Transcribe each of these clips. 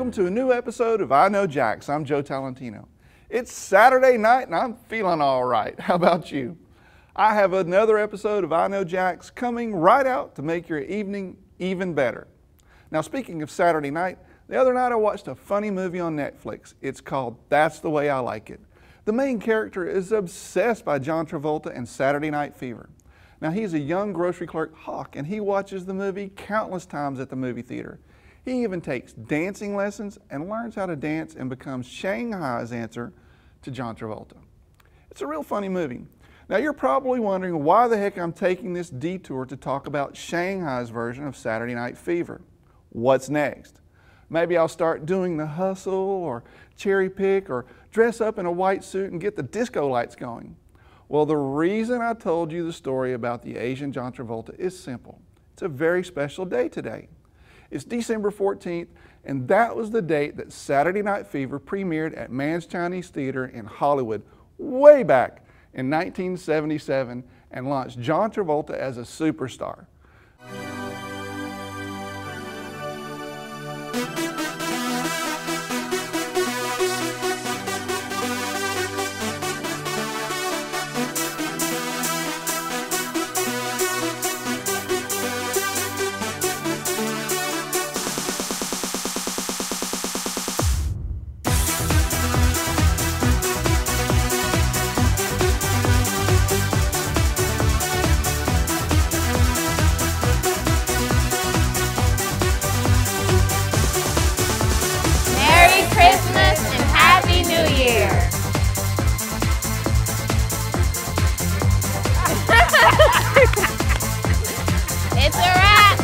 Welcome to a new episode of I Know Jax. I'm Joe Talentino. It's Saturday night and I'm feeling all right. How about you? I have another episode of I Know Jax coming right out to make your evening even better. Now, speaking of Saturday night, the other night I watched a funny movie on Netflix. It's called That's the Way I Like It. The main character is obsessed by John Travolta and Saturday Night Fever. Now, he's a young grocery clerk hawk and he watches the movie countless times at the movie theater. He even takes dancing lessons and learns how to dance and becomes Shanghai's answer to John Travolta. It's a real funny movie. Now, you're probably wondering why the heck I'm taking this detour to talk about Shanghai's version of Saturday Night Fever. What's next? Maybe I'll start doing the hustle or cherry pick or dress up in a white suit and get the disco lights going. Well, the reason I told you the story about the Asian John Travolta is simple. It's a very special day today. It's December 14th, and that was the date that Saturday Night Fever premiered at Mann's Chinese Theater in Hollywood way back in 1977 and launched John Travolta as a superstar. Year! it's a wrap!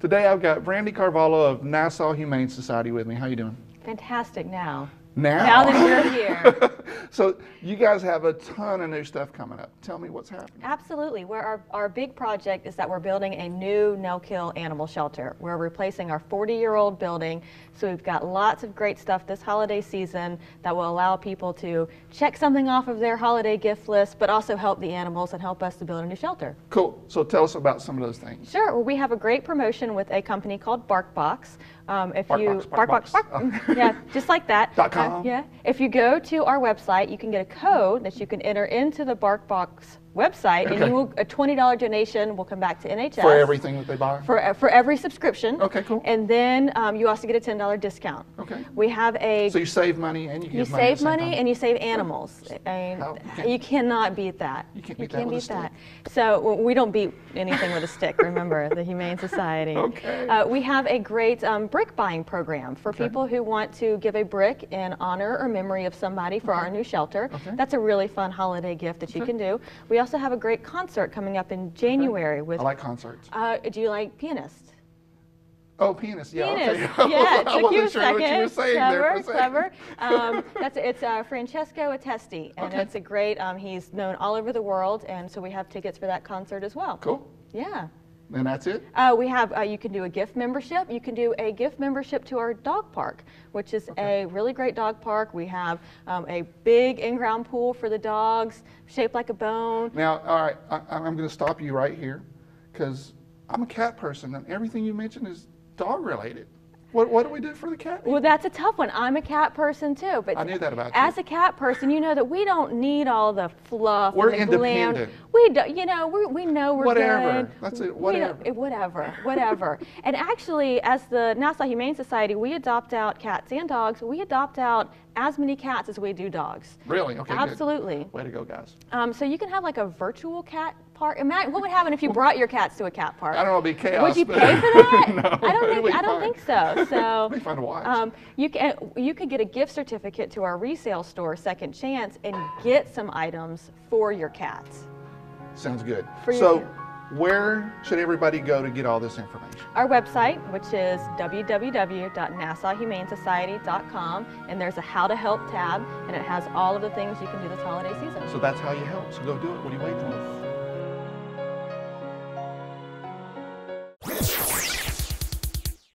Today I've got Brandy Carvalho of Nassau Humane Society with me. How you doing? Fantastic now. Now. Now that you're here. so you guys have a ton of new stuff coming up. Tell me what's happening. Absolutely. Where our, our big project is that we're building a new no-kill animal shelter. We're replacing our 40-year-old building. So we've got lots of great stuff this holiday season that will allow people to check something off of their holiday gift list, but also help the animals and help us to build a new shelter. Cool. So tell us about some of those things. Sure. Well, we have a great promotion with a company called BarkBox. Um, if you BarkBox, BarkBox. Bark- yeah, just like that. Yeah. If you go to our website, you can get a code that you can enter into the BarkBox website, and you will a twenty dollar donation will come back to NHS For everything that they buy? for for every subscription. Okay, cool. And then um, you also get a ten dollar discount. Okay. We have a So you save money and you you give money. at save money and you save animals. And How- you can't- you cannot beat that. You can't beat that with a that. So well, we don't beat anything with a stick. Remember the Humane Society. Okay. Uh, we have a great um, brick buying program for Okay. people who want to give a brick in honor or memory of somebody for our new shelter. Okay. That's a really fun holiday gift that you can do. We also have a great concert coming up in January with. I like concerts. uh, do you like pianists? Oh, pianist. Yeah. Pianist. Okay. Yeah, I took you a sure what you were saying Clever, clever. Um, that's it's uh, Francesco Attesti, and Okay. it's a great. Um, he's known all over the world, and so we have tickets for that concert as well. Cool. Yeah. And that's it? Uh, we have, uh, you can do a gift membership. You can do a gift membership to our dog park, which is a really great dog park. We have um, a big in-ground pool for the dogs, shaped like a bone. Now, all right, I, I'm going to stop you right here because I'm a cat person and everything you mentioned is dog related. What, what do we do for the cat? Well, that's a tough one. I'm a cat person too, but I knew that about you. as a cat person, you know that we don't need all the fluff. We're and the glam. independent. We do, you know, we we know we're Whatever. good. That's it, whatever. eh, whatever, whatever. and actually, as the Nassau Humane Society, we adopt out cats and dogs. We adopt out as many cats as we do dogs. Really? Okay. good. Absolutely. Way to go, guys. Um, so you can have like a virtual cat park. Imagine what would happen if you brought your cats to a cat park. I don't know, it'd be chaos. Would you pay for that? no, I don't think I don't fine. think so. So It'll be fun to watch. Um, you can you could get a gift certificate to our resale store, Second Chance, and get some items for your cats. Sounds good. For so, cat. where should everybody go to get all this information? Our website, which is www.nassauhumanesociety.com, and there's a How to Help tab, and it has all of the things you can do this holiday season. So that's how you help. So go do it. What are you waiting for?